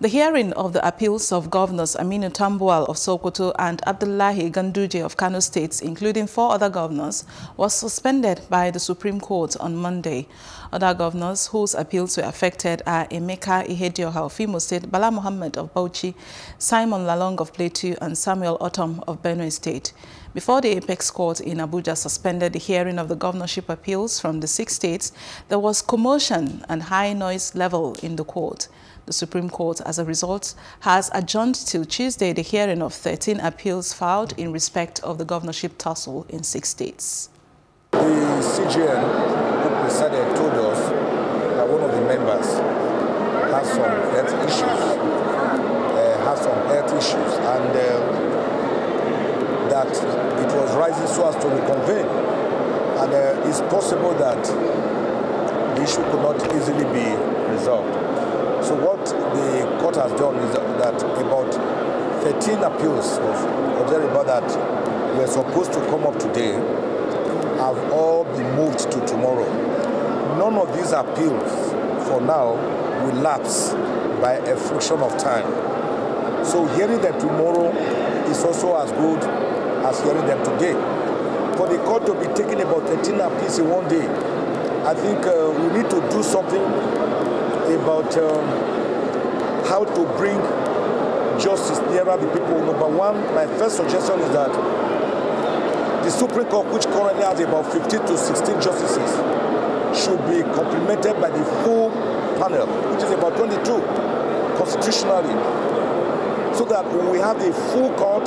The hearing of the appeals of Governors Aminu Tambuwal of Sokoto and Abdullahi Ganduje of Kano states, including four other governors, was suspended by the Supreme Court on Monday. Other governors whose appeals were affected are Emeka Ihedioha of Imo State, Bala Mohammed of Bauchi, Simon Lalong of Plateau, and Samuel Ortom of Benue State. Before the Apex Court in Abuja suspended the hearing of the governorship appeals from the six states, there was commotion and high noise level in the court. The Supreme Court, as a result, has adjourned till Tuesday the hearing of 13 appeals filed in respect of the governorship tussle in six states. The CJN who presided told us that one of the members has some health issues, uh, has some health issues, and uh, that it was rising so as to reconvene. And uh, it's possible that the issue could not easily be resolved. So what the court has done is that about 13 appeals of, about that were supposed to come up today have all been moved to tomorrow. None of these appeals for now will lapse by a fraction of time. So hearing them tomorrow is also as good as hearing them today. For the court to be taking about 13 appeals in one day, I think uh, we need to do something about um, how to bring justice nearer the people. Number one, my first suggestion is that the Supreme Court, which currently has about 15 to 16 justices, should be complemented by the full panel, which is about 22 constitutionally. So that when we have the full court,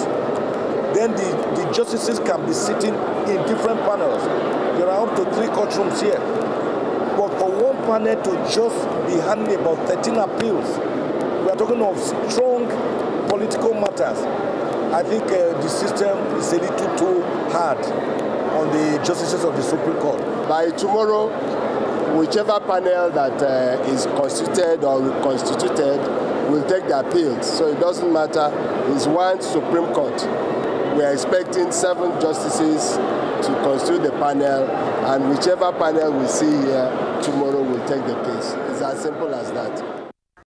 then the, the justices can be sitting in different panels. There are up to three courtrooms here. But for one panel to just be handling about 13 appeals, we are talking of strong political matters. I think uh, the system is a little too hard on the justices of the Supreme Court. By tomorrow, whichever panel that uh, is constituted or reconstituted will take the appeals. So it doesn't matter. It's one Supreme Court. We are expecting seven justices to constitute the panel, and whichever panel we see here tomorrow will take the case. It's as simple as that.